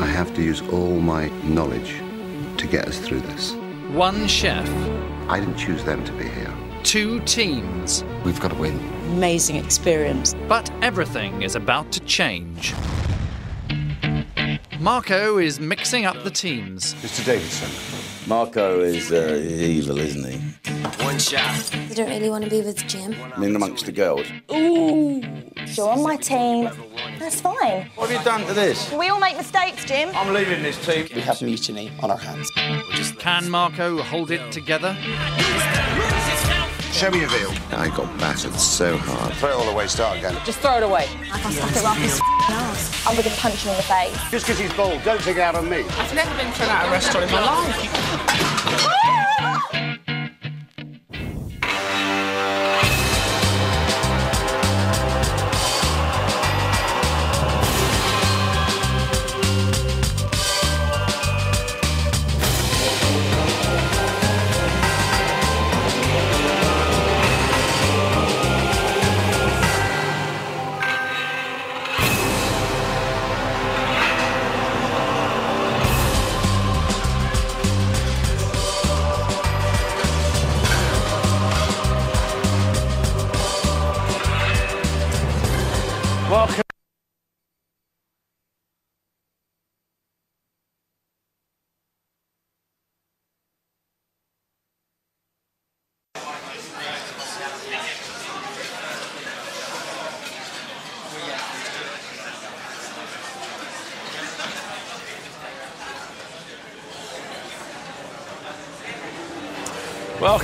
I have to use all my knowledge to get us through this. One chef, I didn't choose them to be here. two teams, We've got to win. Amazing experience. but everything is about to change. Marco is mixing up the teams. Mr. Davidson. Marco is uh, evil, isn't he? One shot. I don't really want to be with Jim. I mean, amongst the girls. You're on my team. That's fine. What have you done to this? We all make mistakes, Jim. I'm leaving this team. We have mutiny on our hands. Can Marco hold it together? Show me your veal. I got battered so hard. Throw it all away, start again. Just throw it away. I can't stuff it up his ass. I'm going to punch him in the face. Just because he's bold, don't take it out on me. I've never been thrown out of a restaurant in my life.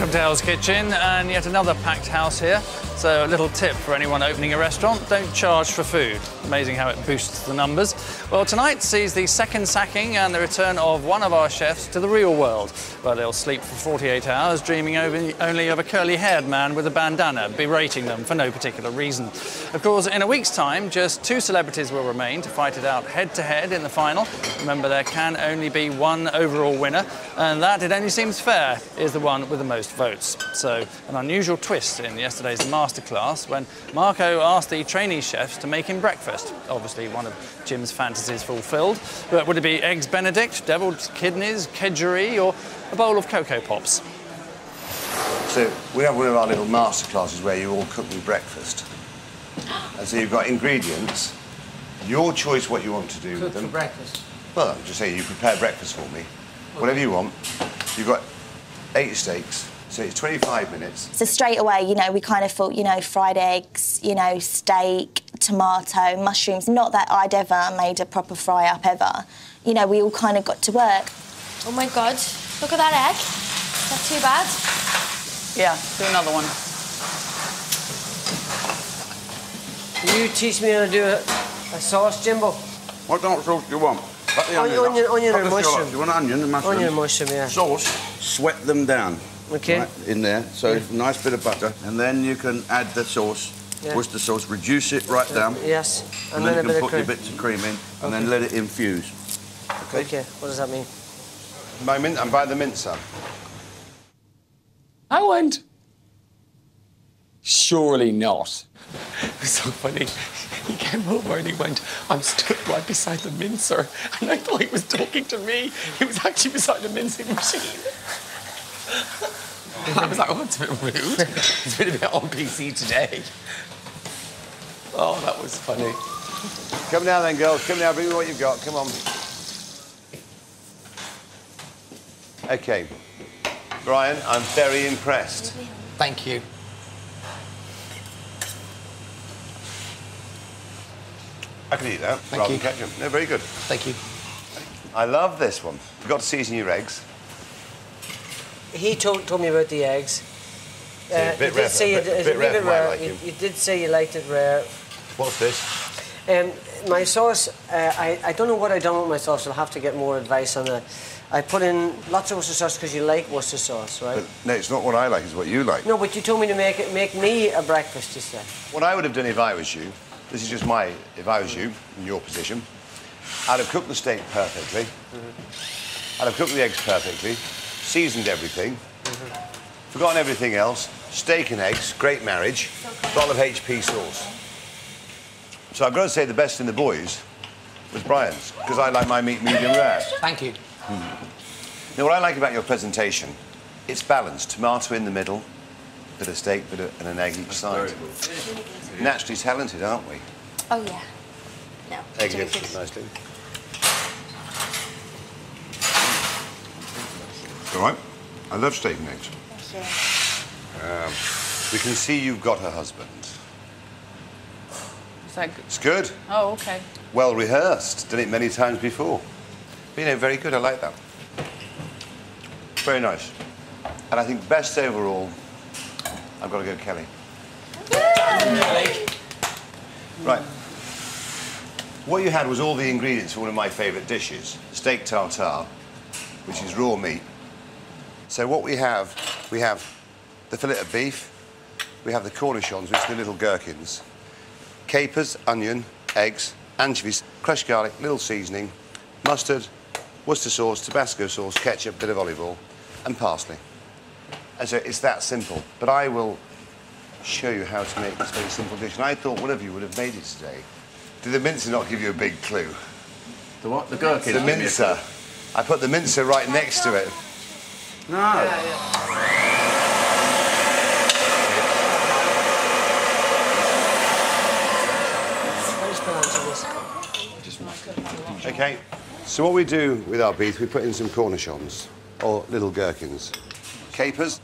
Welcome to Hell's Kitchen and yet another packed house here. So a uh, little tip for anyone opening a restaurant, don't charge for food. Amazing how it boosts the numbers. Well, tonight sees the second sacking and the return of one of our chefs to the real world, where they'll sleep for 48 hours, dreaming only of a curly-haired man with a bandana, berating them for no particular reason. Of course, in a week's time, just two celebrities will remain to fight it out head-to-head in the final. Remember, there can only be one overall winner, and that, it only seems fair, is the one with the most votes. So, an unusual twist in yesterday's masterclass when Marco asked the trainee chefs to make him breakfast. Obviously, one of Jim's fantasies fulfilled. But would it be eggs Benedict, deviled kidneys, kedgeree, or a bowl of Cocoa Pops? So we have one of our little master classes where you all cook me breakfast. And so you've got ingredients, your choice what you want to do with them. breakfast. Well, I'm just saying you prepare breakfast for me, whatever you want. You've got eight steaks, so it's 25 minutes. So straight away, you know, we kind of thought, you know, fried eggs, you know, steak, tomato, mushrooms. Not that I'd ever made a proper fry up ever. You know, we all kind of got to work. Oh my god, look at that egg. Not too bad. Yeah, do another one. Can you teach me how to do a, a sauce, Jimbo? What kind of sauce do you want? Onion- onion, onion- up. onion Cut and the scallop. mushroom. You want onion and mushroom? Onion and mushroom, yeah. Sauce, sweat them down. Okay. right, in there, so it's a nice bit of butter. And then you can add the sauce, Yeah. Worcester sauce, reduce it right down. Yes. And, And, then, then, you can put of your bits of cream in and then let it infuse. Okay? Okay, what does that mean? Moment, I'm by the mincer. I went, surely not. It was so funny. He came over and he went, I'm stood right beside the mincer. And I thought he was talking to me. He was actually beside the mincing machine. I was like, oh, it's a bit rude. It's been a bit on PC today. Oh, that was funny. Come now then, girls. Come now, bring me what you've got. Come on. Okay. Brian, I'm very impressed. Thank you. I can eat that Thank rather you. than ketchup. No, very good. Thank you. I love this one. Forgot to season your eggs. He told, told me about the eggs. Uh, a bit you rare did say you, a bit rare bit rare. liking. You, you did say you liked it rare. What's this? Um, my sauce, uh, I, I don't know what i done with my sauce. I'll have to get more advice on that. I put in lots of Worcester sauce because you like Worcester sauce, right? But no, it's not what I like, it's what you like. no, but you told me to make it, make me a breakfast, you said. What I would have done if I was you, this is just my, if I was you, in your position, I'd have cooked the steak perfectly. I'd have cooked the eggs perfectly, seasoned everything, forgotten everything else, steak and eggs, great marriage, bottle of HP sauce. So I've got to say the best in the boys was Brian's, because I like my meat medium rare. Thank you. Hmm. Now, what I like about your presentation, it's balanced. Tomato in the middle, bit of steak, bit of, and an egg each side. Naturally talented, aren't we? Oh, yeah. No. Egg very yolks good. nicely. All right. I love steak and eggs. Um, we can see you've got a husband. Is that good? It's good. Oh, okay. Well rehearsed. Done it many times before. But, you know, very good. I like that. Very nice. And I think best overall, I've got to go Kelly. Right. What you had was all the ingredients for one of my favourite dishes, steak tartare, which is raw meat. So what we have, we have the fillet of beef, we have the cornichons, which are the little gherkins, capers, onion, eggs, anchovies, crushed garlic, little seasoning, mustard, Worcester sauce, Tabasco sauce, ketchup, a bit of olive oil, and parsley. And so it's that simple. But I will show you how to make this very simple dish. And I thought one of you would have made it today. Did the mincer not give you a big clue? The what? The gherkin? The mincer. I put the mincer right next to it. No. Where's the anchovies? Okay. So what we do with our beef, we put in some cornichons, or little gherkins, capers,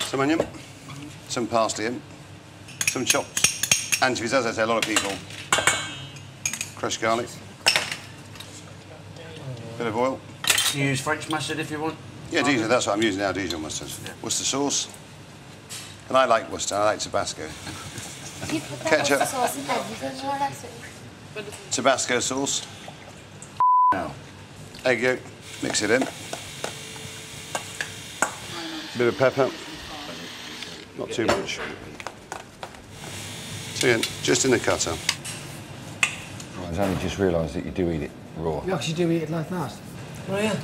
some onion, some parsley in, some chopped anchovies. As I say, a lot of people, crushed garlic, bit of oil. You use French mustard if you want. Yeah, diesel. That's what I'm using now. Diesel mustard. Worcester sauce. And I like Worcester. I like Tabasco. You put that Ketchup. Worcester sauce in everything, or that's it? Tabasco sauce. Egg yolk. Mix it in. Bit of pepper. Not too much. So again, just in the cutter. I've only just realised that you do eat it raw. You actually do eat it like that. Oh, yeah.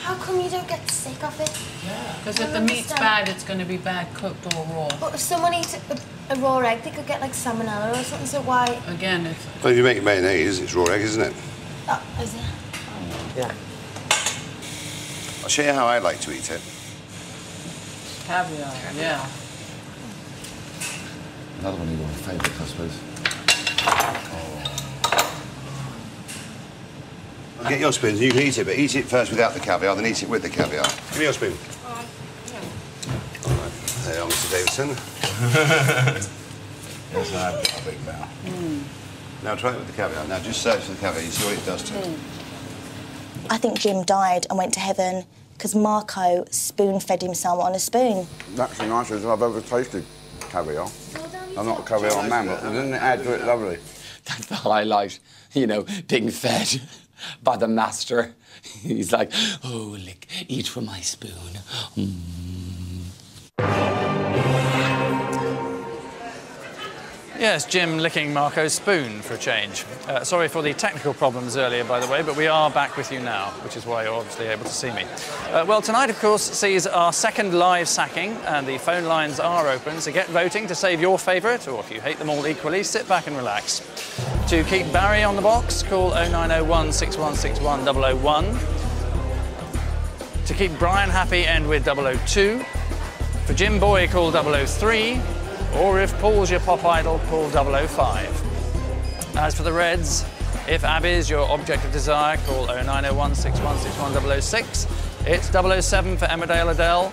How come you don't get sick of it? Yeah. Because if the don't meat's bad, it's going to be bad cooked or raw. But if someone eats a, a raw egg, they could get like salmonella or something. So why? Again, it's Well, if you make mayonnaise, it's raw egg, isn't it? Oh, is it? Yeah. I'll show you how I like to eat it. caviar. Yeah. Another one of your favourites, I suppose. Get your spoons. You can eat it, but eat it first without the caviar, then eat it with the caviar. Give me your spoon. All right. There you are, Mr. Davidson. Yes, I have got a big now. Hmm. Now try it with the caviar. Now just search for the caviar. You see what it does to it. Hmm. I think Jim died and went to heaven because Marco spoon fed himself on a spoon. That's the nicest I've ever tasted caviar. I'm not a caviar man, but doesn't it add to it lovely? That's the highlight, you know, being fed by the master. He's like, oh, lick, eat from my spoon. Yes, Jim licking Marco's spoon for a change. Uh, sorry for the technical problems earlier, by the way, but we are back with you now, which is why you're obviously able to see me. Uh, well, tonight, of course, sees our second live sacking, and the phone lines are open, so get voting to save your favourite, or if you hate them all equally, sit back and relax. To keep Barry on the box, call 0901 6161 001. To keep Brian happy, end with 002. For Jim Boy, call 003. Or if Paul's your pop idol, call 005. As for the Reds, if Abby's your object of desire, call 0901 6161 006. It's 007 for Emmerdale Adele.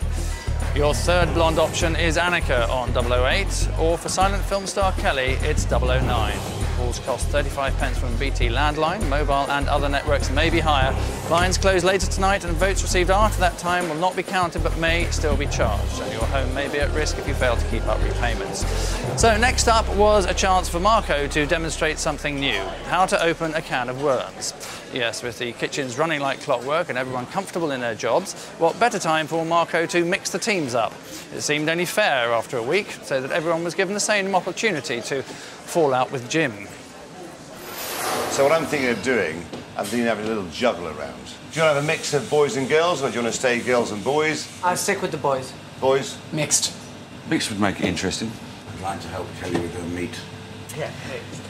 Your third blonde option is Annika on 008. Or for silent film star Kelly, it's 009. Calls cost 35 pence from BT Landline, mobile and other networks may be higher. Lines close later tonight and votes received after that time will not be counted but may still be charged. And your home may be at risk if you fail to keep up repayments. So next up was a chance for Marco to demonstrate something new. How to open a can of worms. Yes, with the kitchens running like clockwork and everyone comfortable in their jobs, what better time for Marco to mix the teams up? It seemed only fair after a week, so that everyone was given the same opportunity to fall out with Jim. So what I'm thinking of doing, I'm thinking of having a little juggle around. Do you want to have a mix of boys and girls, or do you want to stay girls and boys? I'll stick with the boys. Boys? Mixed. Mixed would make it interesting. I'd like to help Kelly with her meat. Yeah, mixed.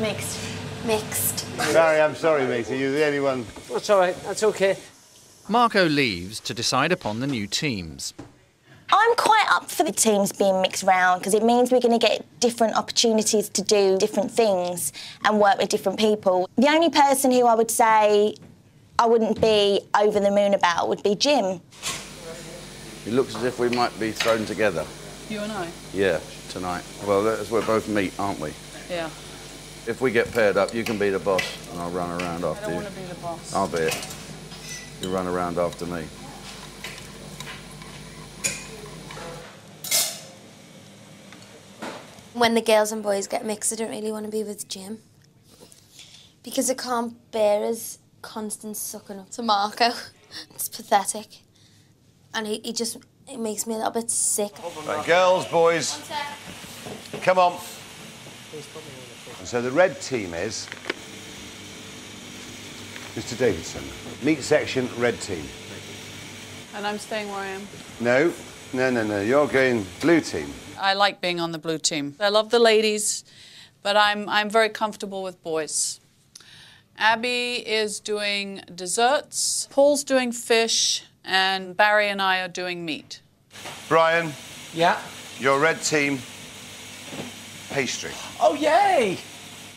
Mixed. Mixed. Mixed. Barry, I'm sorry, matey. You're the only one. That's all right. That's okay. Marco leaves to decide upon the new teams. I'm quite up for the teams being mixed round because it means we're going to get different opportunities to do different things and work with different people. The only person who I would say I wouldn't be over the moon about would be Jim. It looks as if we might be thrown together. You and I? Yeah, tonight. Well, that's we're both meat, aren't we? Yeah. If we get paired up, you can be the boss, and I'll run around I after don't you. want to be the boss. I'll be it. You run around after me. When the girls and boys get mixed, I don't really want to be with Jim. Because I can't bear his constant sucking up to Marco. It's pathetic. And he, he just it makes me a little bit sick. Right, girls, boys, come on. And so the red team is Mr. Davidson. Meat section, red team. And I'm staying where I am. No, no, no, no. You're going blue team. I like being on the blue team. I love the ladies, but I'm, I'm very comfortable with boys. Abby is doing desserts, Paul's doing fish, and Barry and I are doing meat. Brian, Yeah. your red team, pastry. Oh, yay!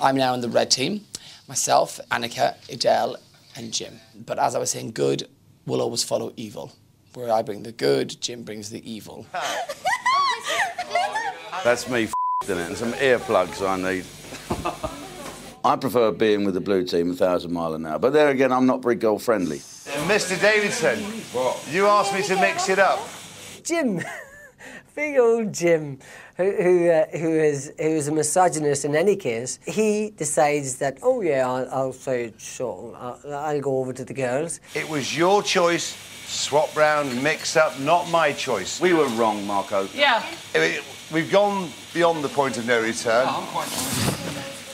I'm now in the red team. Myself, Annika, Adele, and Jim. But as I was saying, good will always follow evil. Where I bring the good, Jim brings the evil. That's me in it, and some earplugs I need. I prefer being with the blue team a thousand mile an hour, but there again, I'm not very girl friendly. Mr. Davidson, you asked me to mix it up. Jim, big old Jim, who who, uh, who is who is a misogynist in any case. He decides that oh yeah, I'll, I'll say so. I'll, I'll go over to the girls. It was your choice, swap round, mix up, not my choice. We were wrong, Marco. Yeah. We've gone beyond the point of no return.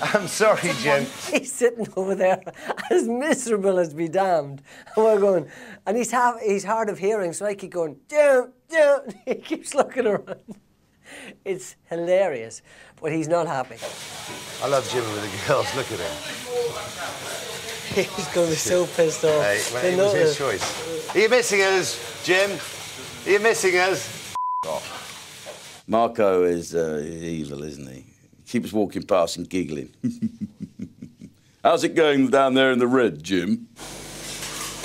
I'm sorry, Jim. He's sitting over there as miserable as be damned. And we're going, and he's half, he's hard of hearing, so I keep going, Jim, Jim. He keeps looking around. It's hilarious, but he's not happy. I love Jim with the girls. Look at him. He's going to be so pissed off. Hey, well, it was his choice. Are you missing us, Jim? Are you missing us? Marco is uh, evil, isn't he? He keeps walking past and giggling. How's it going down there in the red, Jim?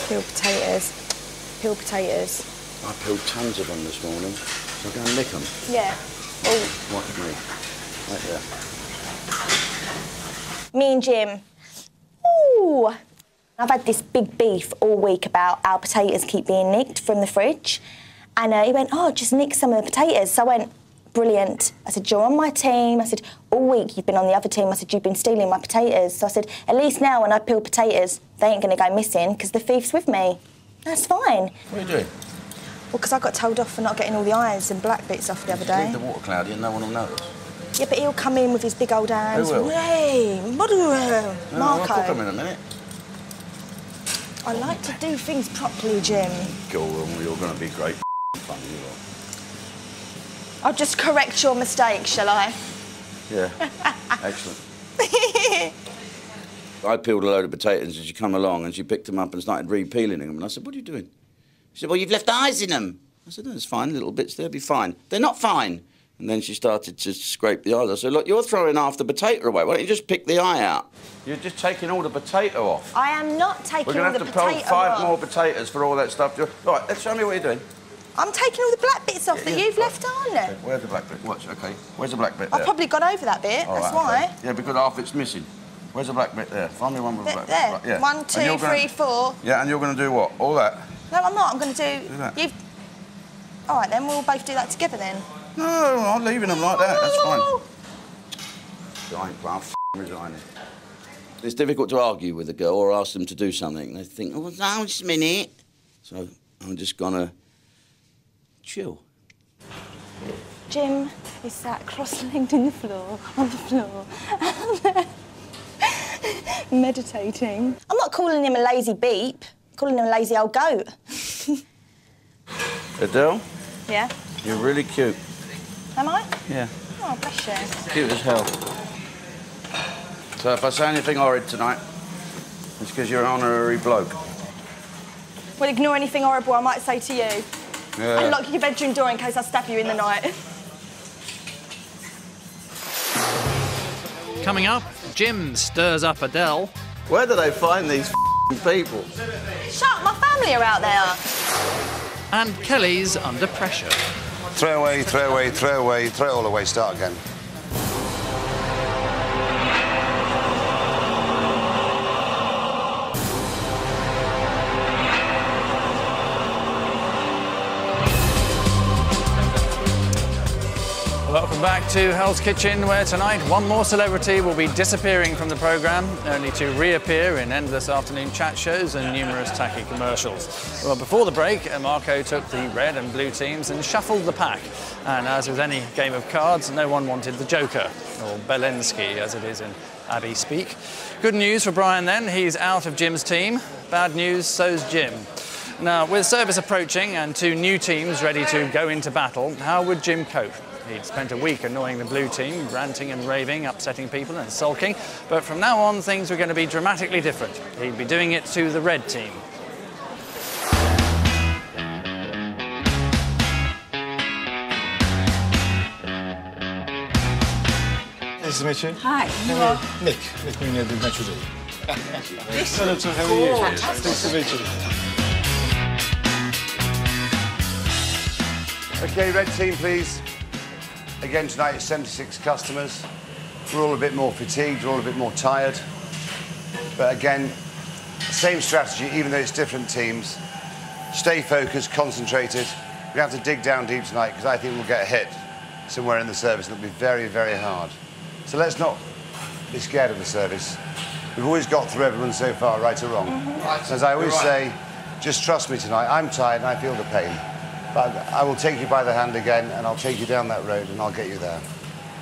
Peeled potatoes. Peeled potatoes. I peeled tons of them this morning. So go and lick them. Yeah. Oh, Watch me. Right there. me and Jim. Ooh. I've had this big beef all week about our potatoes keep being nicked from the fridge. And uh, he went, oh, just nick some of the potatoes. So I went, brilliant. I said, you're on my team. I said, all week you've been on the other team. I said, you've been stealing my potatoes. So I said, at least now when I peel potatoes, they ain't going to go missing because the thief's with me. That's fine. What are you doing? Well, because I got told off for not getting all the eyes and black bits off the other day. Leave day. the water cloudy and no one will notice. Yeah, but he'll come in with his big old hands. will? Hey, what do you- No, I'll cook them Marco. in a minute. I like to do things properly, Jim. Go on, you're going to be great fun, you will. I'll just correct your mistake, shall I? Yeah, excellent. I peeled a load of potatoes and she come along and she picked them up and started re-peeling them. And I said, what are you doing? She said, well, you've left eyes in them. I said, no, it's fine, little bits, they'll be fine. They're not fine. And then she started to scrape the eyes. I said, look, you're throwing half the potato away. Why don't you just pick the eye out? You're just taking all the potato off. I am not taking We're going to have to peel potato five off. more potatoes for all that stuff. All right, let's show me what you're doing. I'm taking all the black bits off Yeah, that yeah, you've right. left on. Where's the black bit? Watch, okay. Where's the black bit I've probably gone over that bit. All That's right, why. okay. Yeah, because half it's missing. Where's the black bit there? Find me one with a There, black there. bit. Yeah. One, two, gonna- three, four. Yeah, and you're going to do what? All that? No, I'm not. I'm going to do. Do that. You've. All right, then we'll both do that together then. No, I'm leaving them like that. That's fine. Resign, well, I'm f- resigning. It's difficult to argue with a girl or ask them to do something. They think, oh, no, just a minute. So I'm just going to chill. Jim is sat cross-legged in the floor, on the floor, meditating. I'm not calling him a lazy beep. I'm calling him a lazy old goat. Adele, Yeah. you're really cute. Am I? Yeah. Oh, bless you. Cute as hell. So if I say anything horrid tonight, it's because you're an honorary bloke. Well, ignore anything horrible I might say to you. Yeah. And lock your bedroom door in case I stab you in the night. Coming up, Jim stirs up Adele. Where do they find these people? Shut, my family are out there. And Kelly's under pressure. Throw away, throw away, throw away, throw it all away, start again. Back to Hell's Kitchen, where tonight one more celebrity will be disappearing from the programme, only to reappear in endless afternoon chat shows and numerous tacky commercials. Well, before the break, Marco took the red and blue teams and shuffled the pack. And as with any game of cards, no one wanted the Joker, or Belensky as it is in Abbey speak. Good news for Brian then, he's out of Jim's team. Bad news, so's Jim. Now, with service approaching and two new teams ready to go into battle, how would Jim cope? He'd spent a week annoying the blue team, ranting and raving, upsetting people and sulking. But from now on, things were going to be dramatically different. He'd be doing it to the red team. Nice to meet you. Hi, you How are? you? Nick. Nick Munoz did match today. This Hello, to how are you? Nice to meet you. Okay, red team, please. Again, tonight it's 76 customers. We're all a bit more fatigued, we're all a bit more tired. But again, same strategy, even though it's different teams. Stay focused, concentrated. We have to dig down deep tonight because I think we'll get a hit somewhere in the service. It'll be very, very hard. So let's not be scared of the service. We've always got through everyone so far, right or wrong. Mm-hmm. As I always say, just trust me tonight. I'm tired and I feel the pain. But I will take you by the hand again and I'll take you down that road and I'll get you there.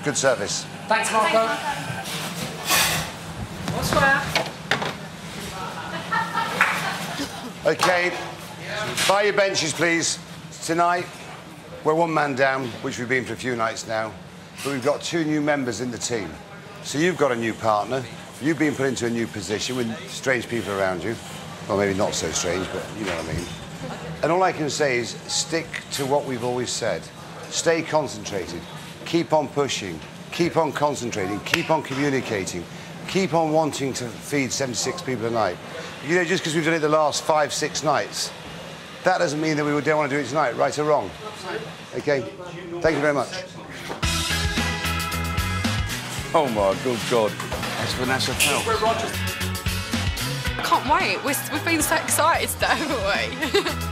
Good service. Thanks, Marco. Okay, Buy your benches, please. Tonight, we're one man down, which we've been for a few nights now, but we've got two new members in the team. So you've got a new partner, you've been put into a new position with strange people around you. Well, maybe not so strange, but you know what I mean. And all I can say is stick to what we've always said. Stay concentrated. Keep on pushing. Keep on concentrating. Keep on communicating. Keep on wanting to feed 76 people a night. You know, just because we've done it the last five, six nights, that doesn't mean that we don't want to do it tonight, right or wrong. Okay? Thank you very much. Oh my good God. That's Vanessa Feltz. I can't wait. We're, we've been so excited today, haven't we?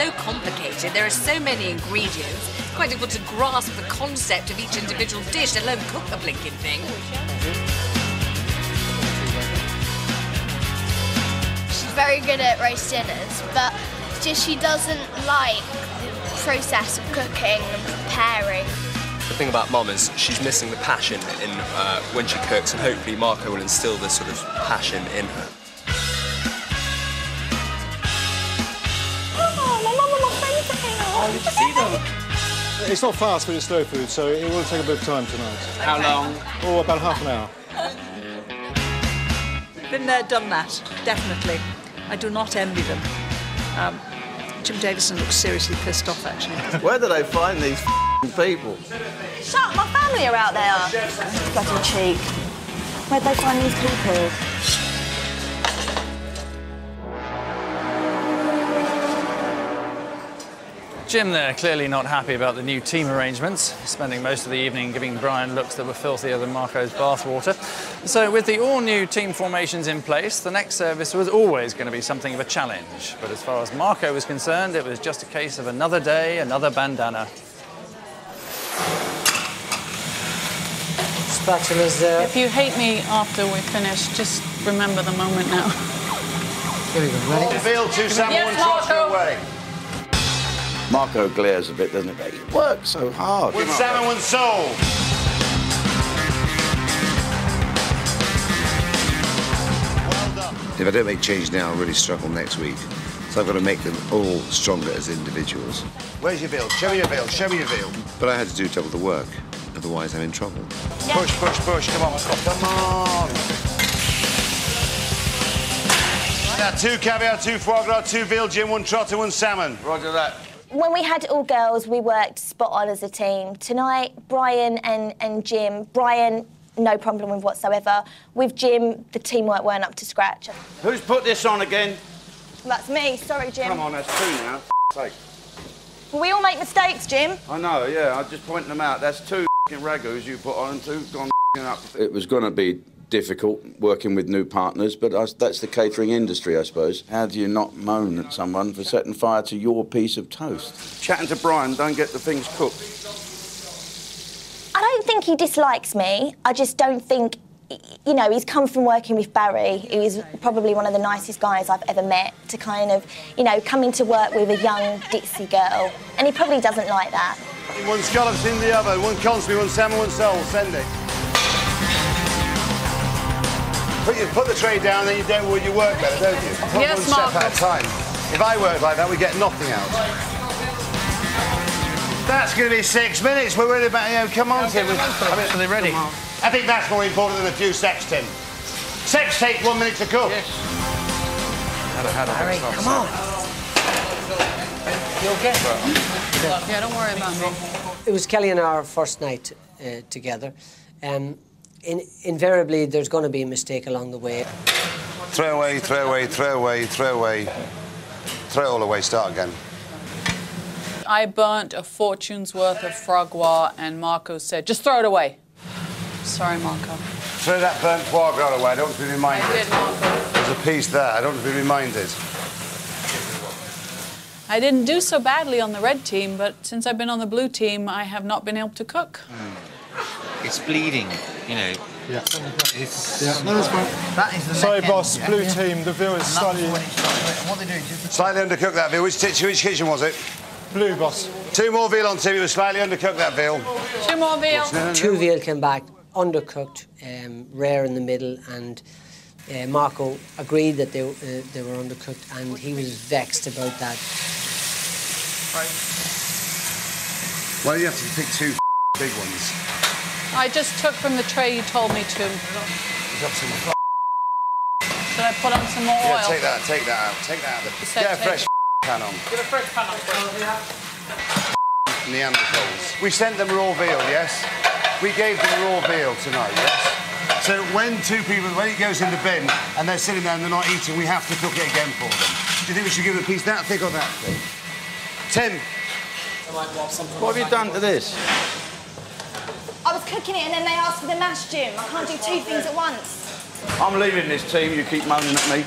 It's so complicated. There are so many ingredients. It's quite difficult to grasp the concept of each individual dish, let alone cook the blinking thing. She's very good at roast dinners, but just she doesn't like the process of cooking and preparing. The thing about Mum is she's missing the passion in uh, when she cooks, and hopefully Marco will instill this sort of passion in her. Are here. Oh, did you see them? It's not fast, but it's slow food, so it will take a bit of time tonight. How long? Oh, about half an hour. Been there, done that, definitely. I do not envy them. Um, Jim Davidson looks seriously pissed off, actually. Where do they find these people? Shut, my family are out there. Bloody cheek. Where'd they find these people? Jim there, clearly not happy about the new team arrangements, spending most of the evening giving Brian looks that were filthier than Marco's bathwater. So, with the all new team formations in place, the next service was always going to be something of a challenge. But as far as Marco was concerned, it was just a case of another day, another bandana. Spatula's there. If you hate me after we finish, just remember the moment now. Here we go. Ready? Reveal two salmon, Yes, one trotter Marco. away. Marco glares a bit, doesn't he? But he works so hard. With salmon, one sole. If I don't make change now, I'll really struggle next week. So I've got to make them all stronger as individuals. Where's your veal? Show me your veal. Show me your veal. But I had to do double the work. Otherwise, I'm in trouble. Push, push, push. Come on, come on. Now, two caviar, two foie gras, two veal, Jim, one trotter, one salmon. Roger that. When we had all girls, we worked spot on as a team. Tonight, Brian and, and Jim, Brian, no problem with whatsoever. With Jim, the teamwork weren't up to scratch. Who's put this on again? That's me. Sorry, Jim. Come on, that's two now. F- sake. We all make mistakes, Jim. I know, yeah. I'm just pointing them out. That's two f***ing ragus you put on and two gone up. It was going to be difficult working with new partners, but I, that's the catering industry, I suppose. How do you not moan at someone for setting fire to your piece of toast? Chatting to Brian, don't get the things cooked. I don't think he dislikes me. I just don't think, you know, he's come from working with Barry, who is probably one of the nicest guys I've ever met, to kind of, you know, coming to work with a young ditzy girl. And he probably doesn't like that. One scallops in the oven, one consby, one salmon, one sole. Send it. Put, your, put the tray down, then you don't well, you work better, don't you? Put Yes, one step at a time. If I work like that, we get nothing out. That's going to be six minutes. We're worried about, you know, come on, Tim. I mean, Are they ready? I think that's more important than a few sex, Tim. Sex take one minute to cook. Harry, come on. You okay? Yeah, don't worry about me. It was Kelly and our first night uh, together. Um, in, invariably, there's going to be a mistake along the way. Throw away, throw away, throw away, throw away. Throw it all away, start again. I burnt a fortune's worth of foie gras, and Marco said, just throw it away. Sorry, Marco. Throw that burnt foie gras away, I don't want to be reminded. I did, Marco. There's a piece there, I don't want to be reminded. I didn't do so badly on the red team, but since I've been on the blue team, I have not been able to cook. Hmm. It's bleeding, you know. Yeah. It's Yeah, no, that's fine. That is the Sorry, boss. end, Blue yeah. team, the veal is slightly. What they do is Slightly undercooked that veal. Which, which kitchen was it? Blue, boss. Two more veal on Tim, you were slightly undercooked that veal. Two more veal. Two veal came back undercooked, um, rare in the middle, and uh, Marco agreed that they, uh, they were undercooked, and he was vexed about that. Why do you have to pick two big ones? I just took from the tray you told me to. Got some Should I put on some more Yeah, oil? take that, take that out. Take that out. You said Get a fresh it. pan on. Get a fresh pan on. Neanderthals. We sent them raw veal, yes? We gave them raw veal tonight, yes? So when two people, when it goes in the bin and they're sitting there and they're not eating, we have to cook it again for them. Do you think we should give them a piece that thick or that thick? Tim, What have you done to this? I was cooking it and then they asked for the mash, Jim. I can't do two things at once. I'm leaving this team, you keep moaning at me.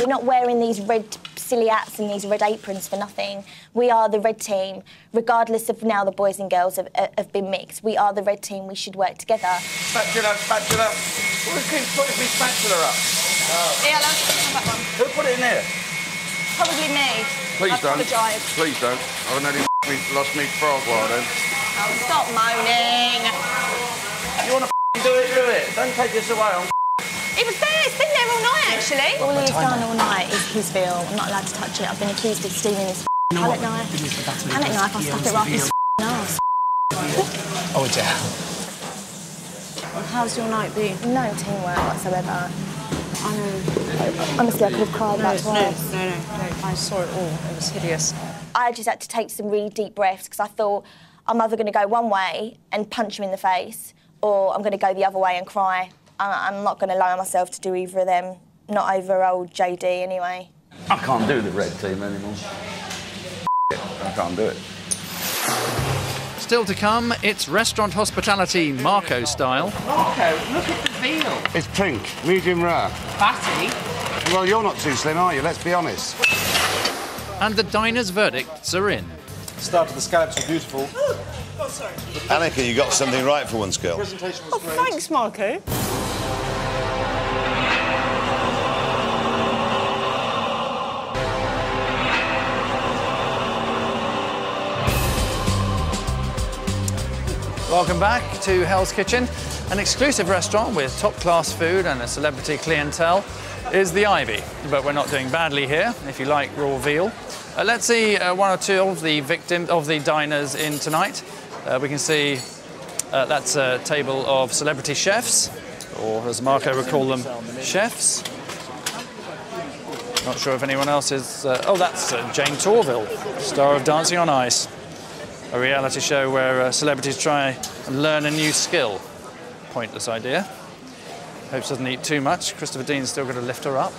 We're not wearing these red silly hats and these red aprons for nothing. We are the red team, regardless of now the boys and girls have, uh, have been mixed. We are the red team. We should work together. Spatula, spatula. Who keeps putting me spatula up? Yeah, let's have that one. Who put it in there? Probably me. Please I don't. apologise. Please don't. I've nearly me, lost me foie gras then. Oh, stop moaning. You want to do it, do it. Don't take this away. I'm It was there. It's been there all night, actually. All he's done all night is his bill. I'm not allowed to touch it. I've been accused of stealing his palette knife. Palette knife. I'll stuff it right up his ass. Oh dear. How's your night been? No teamwork whatsoever. I know. Honestly, I could have cried about twice. no, no, no. I saw it all. It was hideous. I just had to take some really deep breaths because I thought I'm either going to go one way and punch him in the face, or I'm going to go the other way and cry. I- I'm not going to allow myself to do either of them. Not over old JD anyway. I can't do the red team anymore. I can't do it. Still to come, it's restaurant hospitality Marco style. Marco, look at the veal. it's pink, medium rare. Fatty. Well, you're not too slim, are you? Let's be honest. And the diner's verdicts are in. Start of the scallops are beautiful. Oh, Annika, you got something right for once, girl. Presentation was Oh, great. thanks, Marco. Welcome back to Hell's Kitchen. An exclusive restaurant with top class food and a celebrity clientele is the Ivy. But we're not doing badly here, if you like raw veal. Uh, let's see uh, one or two of the victims of the diners in tonight. Uh, we can see Uh, that's a table of celebrity chefs, or as Marco would call them, chefs. Not sure if anyone else is. Uh, oh, that's uh, Jayne Torvill, star of Dancing on Ice, a reality show where celebrities try and learn a new skill. Pointless idea. Hope she doesn't eat too much. Christopher Dean's still got to lift her up.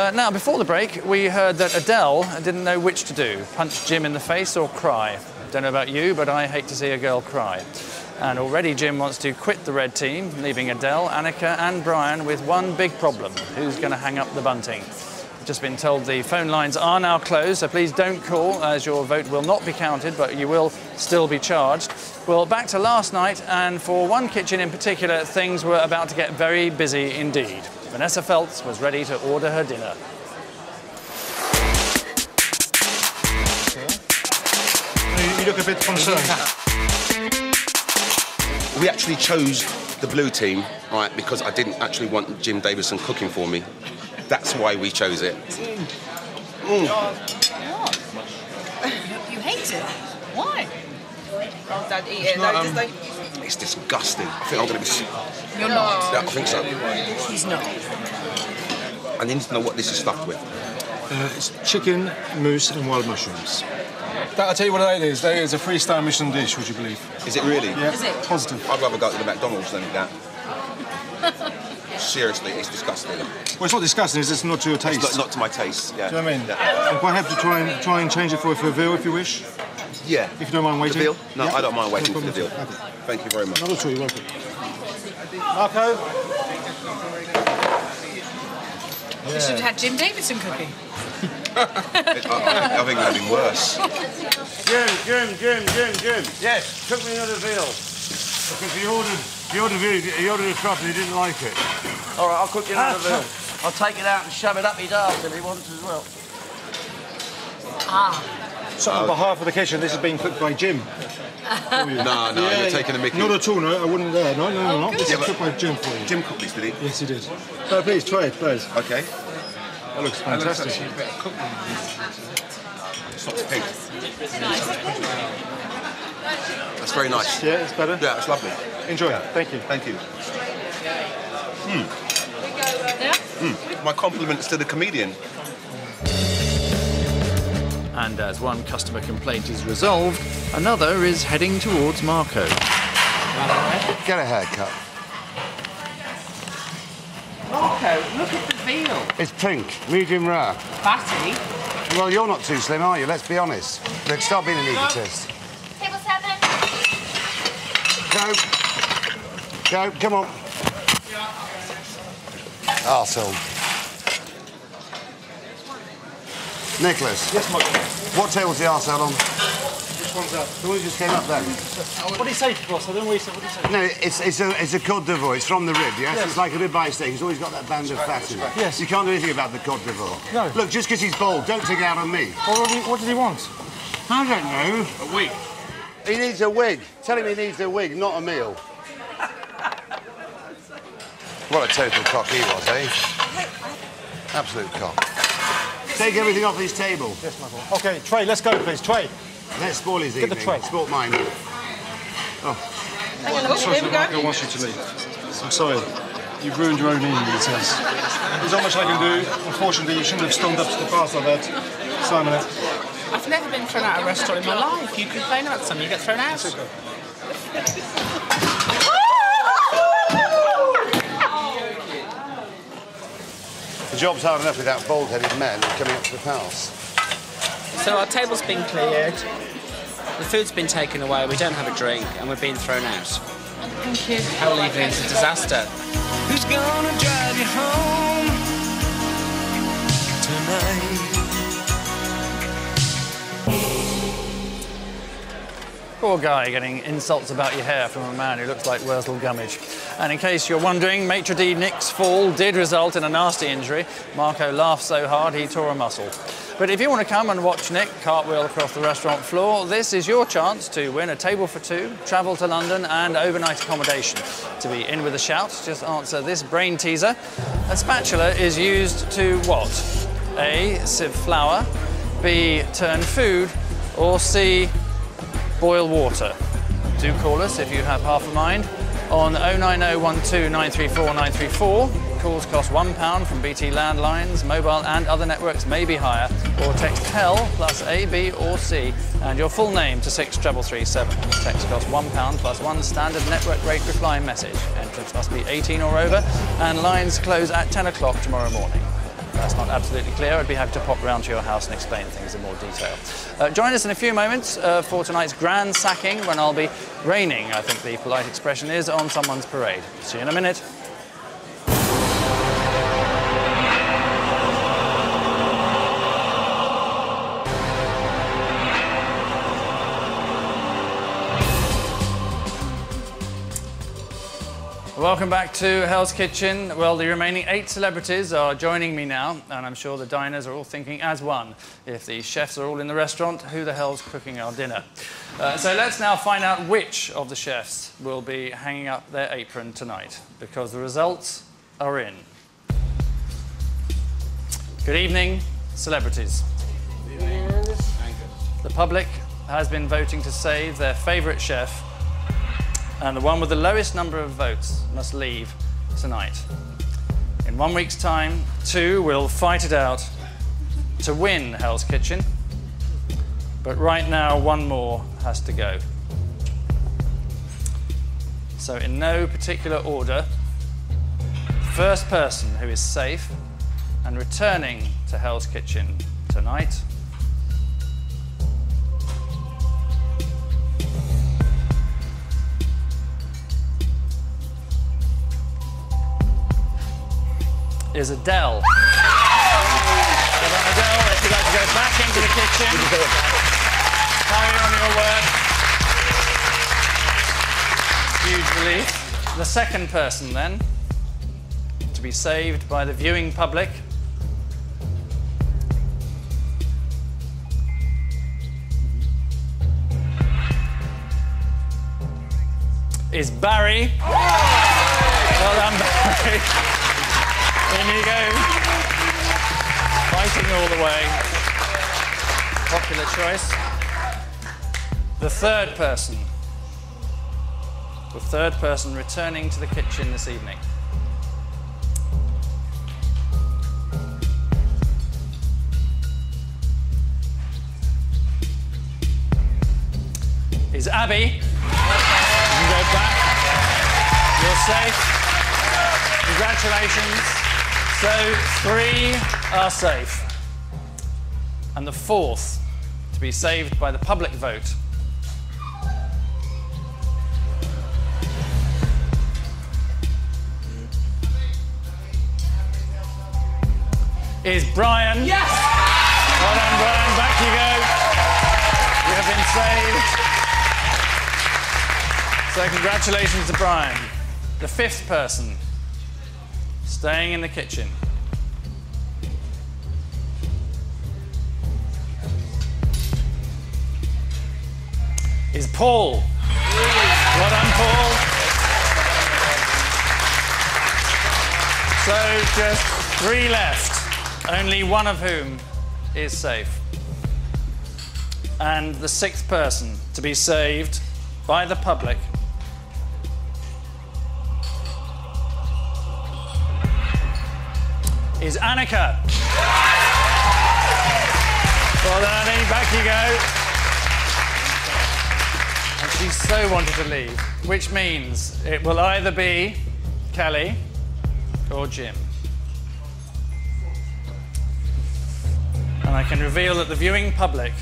Uh, now, before the break, we heard that Adele didn't know which to do punch Jim in the face or cry. Don't know about you, but I hate to see a girl cry. And already Jim wants to quit the red team, leaving Adele, Annika, and Brian with one big problem who's going to hang up the bunting? Just been told the phone lines are now closed, so please don't call, as your vote will not be counted, but you will still be charged. Well, back to last night, and for one kitchen in particular, things were about to get very busy indeed. Vanessa Feltz was ready to order her dinner. You look a bit concerned. We actually chose the blue team, right, because I didn't actually want Jim Davidson cooking for me. That's why we chose it. Mm. You hate it? Why? Oh, Dad, eat it. not, No, um, just don't. It's disgusting. I think I'm going to be sick. You're not. Yeah, I think so. He's not. I need to know what this is stuffed with. Uh, it's chicken, mousse, and wild mushrooms. That, I'll tell you what that is. That is a three-star Michelin dish, would you believe? Is it really? Yeah. Is it? Positive. I'd rather go to the McDonald's than that. Seriously, it's disgusting. Well, it's not disgusting. It's just not to your taste. It's not, not to my taste. Yeah. Do you know what I mean? Yeah. I'm quite happy to try and try and change it for, for veal if you wish. Yeah. If you don't mind waiting. The deal? No, Yeah. I don't mind waiting No for the deal. problem at. Thank you very much. Not at all. You're welcome. Marco. You should have had Jim Davidson cooking. I, I think that'd be worse. Jim, Jim, Jim, Jim, Jim. Yes, cook me another veal. Because he ordered, he ordered veal, he ordered a truffle, and he didn't like it. All right, I'll cook you another veal. I'll take it out and shove it up his arse if he wants as well. Ah. So on behalf of the kitchen, this is being cooked by Jim. No, no, you're taking a mickey. Not at all, no, I wouldn't there. No, no, no, no. This Yeah, is cooked by Jim for you. Jim cooked this, did he? Yes, he did. No, please, try it, please. Okay. That looks fantastic. It's pink. That's very nice. Yeah, it's better? Yeah, it's lovely. Enjoy. Thank you. Thank you. Hmm. Hmm. My compliments to the comedian. And as one customer complaint is resolved, another is heading towards Marco. Get a haircut. Marco, look at the veal. It's pink, medium rare. Fatty. Well, you're not too slim, are you? Let's be honest. Look, stop being an egotist. Table seven. Go. Go, come on. Arsehole. Nicholas. Yes, Mike. What table's the arsehole on? Which one's that? The one who just came up then. What did he say, boss? I don't know what he said. What did he say? No, it's, it's, a, it's a Côte de boeuf. It's from the rib, yes? Yes. It's like a ribeye steak. He's always got that band of fat in it. Yes. You can't do anything about the Côte de boeuf. No. Look, just because he's bald, don't take it out on me. What did he, what did he want? I don't know. A wig. He needs a wig. Tell him he needs a wig, not a meal. What a total cock he was, eh? Absolute cock. Take everything off his table. Yes, Michael. Okay, Trey, let's go, please. Trey. Let's spoil his Get the tray. Sport mine. Oh. Hang on a minute, Sorry, here we go. Michael wants you to leave. I'm sorry. You've ruined your own evening, he says. There's not much I can do. Unfortunately, you shouldn't have stormed up to the pass like that. Simon, eh? I've never been thrown out of a restaurant in my life. You complain about something, you get thrown out. The job's hard enough without bald-headed men coming up to the pass. So our table's been cleared, the food's been taken away, we don't have a drink, and we're being thrown out. Thank you. Whole evening's a disaster. Who's gonna drive you home tonight? Poor guy getting insults about your hair from a man who looks like Wurzel Gummidge. And in case you're wondering, maitre d' Nick's fall did result in a nasty injury. Marco laughed so hard he tore a muscle. But if you want to come and watch Nick cartwheel across the restaurant floor, this is your chance to win a table for two, travel to London, and overnight accommodation. To be in with a shout, just answer this brain teaser. A spatula is used to what? A. Sieve flour. B. Turn food. Or C boil water. do call us if you have half a mind on 09012934934. Calls cost £1 from BT landlines, mobile and other networks may be higher, or text HELL plus A, B or C and your full name to 63337. Text costs £1 plus one standard network rate reply message. Entrance must be 18 or over and lines close at 10 o'clock tomorrow morning. That's not absolutely clear. I'd be happy to pop round to your house and explain things in more detail. Uh, join us in a few moments uh, for tonight's grand sacking when I'll be raining, I think the polite expression is, on someone's parade. See you in a minute. Welcome back to Hell's Kitchen. Well, the remaining eight celebrities are joining me now, and I'm sure the diners are all thinking as one. If the chefs are all in the restaurant, who the hell's cooking our dinner? Uh, so let's now find out which of the chefs will be hanging up their apron tonight, because the results are in. Good evening, celebrities. Good evening. The public has been voting to save their favourite chef and the one with the lowest number of votes must leave tonight. In one week's time, two will fight it out to win Hell's Kitchen, but right now, one more has to go. So, in no particular order, the first person who is safe and returning to Hell's Kitchen tonight is Adele. Well Adele. If you'd like to go back into the kitchen, carry on your work. Huge relief. The second person, then, to be saved by the viewing public. Is Barry. Well done, Barry. In you go. Fighting all the way. Popular choice. The third person. The third person returning to the kitchen this evening. Is Abi. You go back. You're safe. Congratulations. So three are safe. And the fourth to be saved by the public vote. Is Brian. Yes! Well done, Brian. Back you go. You have been saved. So congratulations to Brian. The fifth person staying in the kitchen. Is Paul. Well done, Paul. So just three left, only one of whom is safe. And the sixth person to be saved by the public is Anneka. Well Annie. Back you go. And she so wanted to leave, which means it will either be Kelly or Jim. And I can reveal that the viewing public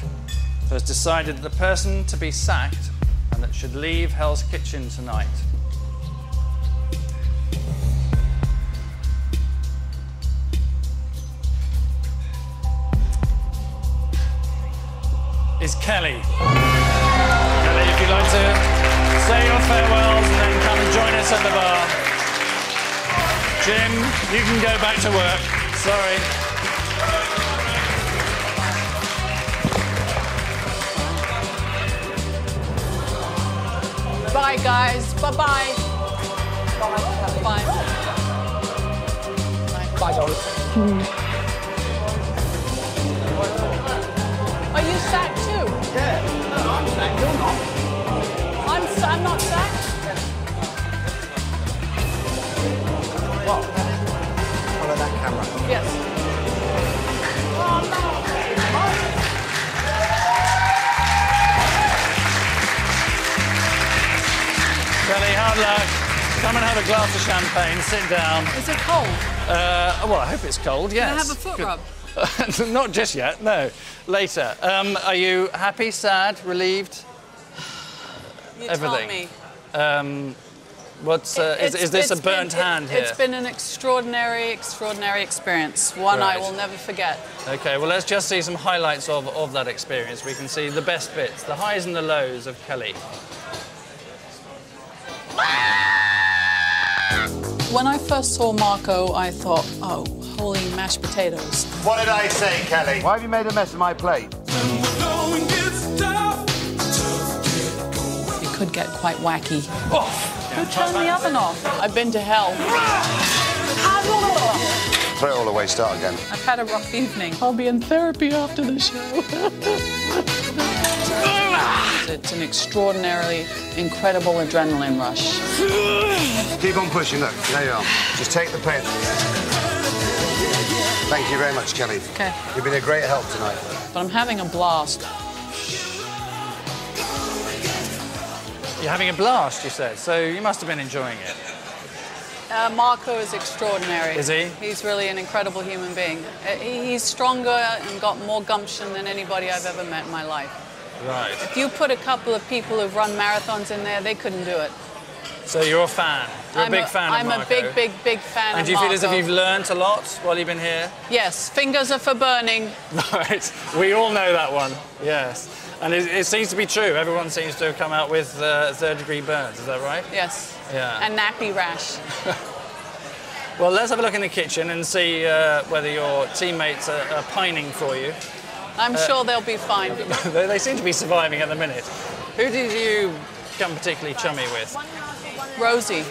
has decided that the person to be sacked and that should leave Hell's Kitchen tonight is Kelly. Kelly, if you'd like to say your farewells and then come and join us at the bar. Jim, you can go back to work. Sorry. Bye, guys. Bye bye. Bye. Bye. Bye, darling. Are you sacked too? Yeah. No, I'm sacked. You're not. I'm, I'm not sacked? What? Follow that camera. Yes. Oh, no. Kelly, hard luck. Come and have a glass of champagne, sit down. Is it cold? Uh, well, I hope it's cold, yes. Can I have a foot rub? Not just yet. No. Later. Um, are you happy, sad, relieved? You Everything. tell me. Um, what's uh, is, It's- is this a it's been- burnt it- hand here? It's been an extraordinary, extraordinary experience. One I will never forget. Okay, well, let's just see some highlights of, of that experience. We can see the best bits, the highs and the lows of Kelly. When I first saw Marco, I thought, oh, mashed potatoes. What did I say, Kelly? Why have you made a mess of my plate? It could get quite wacky. Who turned the oven off? I've been to hell. Throw it all away, start again. I've had a rough evening. I'll be in therapy after the show. it's an extraordinarily incredible adrenaline rush. Keep on pushing, look. There you are. Just take the pen. Thank you very much, Kelly. Okay. You've been a great help tonight. But I'm having a blast. You're having a blast, you said, so you must have been enjoying it. Uh, Marco is extraordinary. Is he? He's really an incredible human being. Uh, he's stronger and got more gumption than anybody I've ever met in my life. Right. If you put a couple of people who've run marathons in there, they couldn't do it. So you're a fan. You're I'm a big fan I'm of a big, big, big fan And of do you feel as if you've learnt a lot while you've been here? Yes, fingers are for burning. Right. We all know that one. Yes. And it, it seems to be true. Everyone seems to have come out with uh, third degree burns. Is that right? Yes. Yeah. And nappy rash. Well, let's have a look in the kitchen and see uh, whether your teammates are, are pining for you. I'm Uh, sure they'll be fine. they, they seem to be surviving at the minute. Who did you become particularly chummy with? Rosie.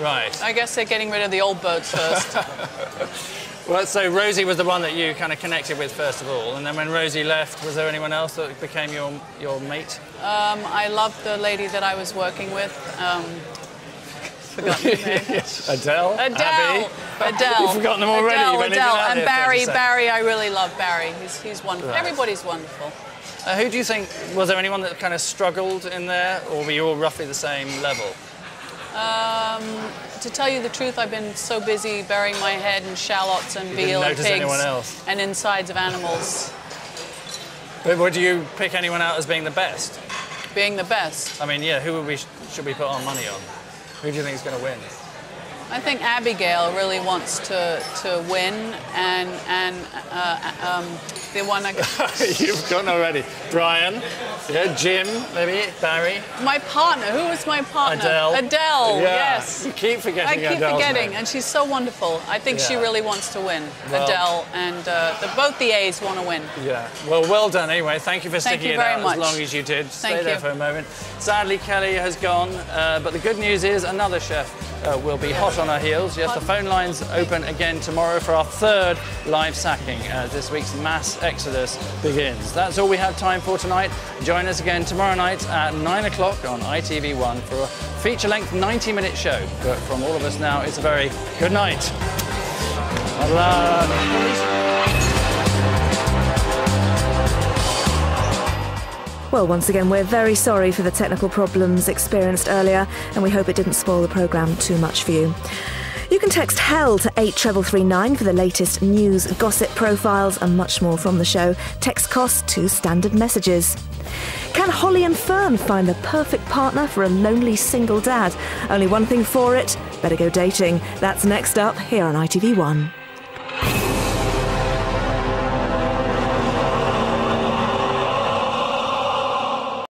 Right. I guess they're getting rid of the old boats first. Well, so Rosie was the one that you kind of connected with first of all, and then when Rosie left, was there anyone else that became your your mate? um, I loved the lady that I was working with. Um, forgotten her name. Adele. Adele. Abi. Adele. You've forgotten them already. Adele, You've only been Adele. and Barry. Barry, I really love Barry. He's, he's wonderful. Right. Everybody's wonderful. Uh, who do you think was there anyone that kind of struggled in there, or were you all roughly the same level? Um, to tell you the truth, I've been so busy burying my head in shallots and You veal and pigs else? and insides of animals But would you pick anyone out as being the best? being the best. I mean, yeah, who would we should we put our money on? Who do you think is going to win? I think Abigail really wants to, to win, and and uh, um, the one I You've gone already. Brian, yeah, Jim, maybe Barry, my partner. Who was my partner? Adele. Adele. Yeah, Yes. You keep forgetting I keep Adele's forgetting, name. and she's so wonderful. I think she really wants to win. Well- Adele and uh, the, both the A's want to win. Yeah. Well, well done anyway. Thank you for Thank sticking you it very out much. as long as you did. Thank Stay Thank there for a moment. Sadly, Kelly has gone, uh, but the good news is another chef uh, will be hot on our heels. Yes, the phone lines open again tomorrow for our third live sacking as this week's mass exodus begins. That's all we have time for tonight. Join us again tomorrow night at 9 o'clock on ITV1 for a feature-length 90-minute show. But from all of us now, it's a very good night. Well, once again, we're very sorry for the technical problems experienced earlier, and we hope it didn't spoil the programme too much for you. You can text HELL to 83339 for the latest news, gossip profiles, and much more from the show. Text costs to standard messages. Can Holly and Fern find the perfect partner for a lonely single dad? Only one thing for it better go dating. That's next up here on ITV1.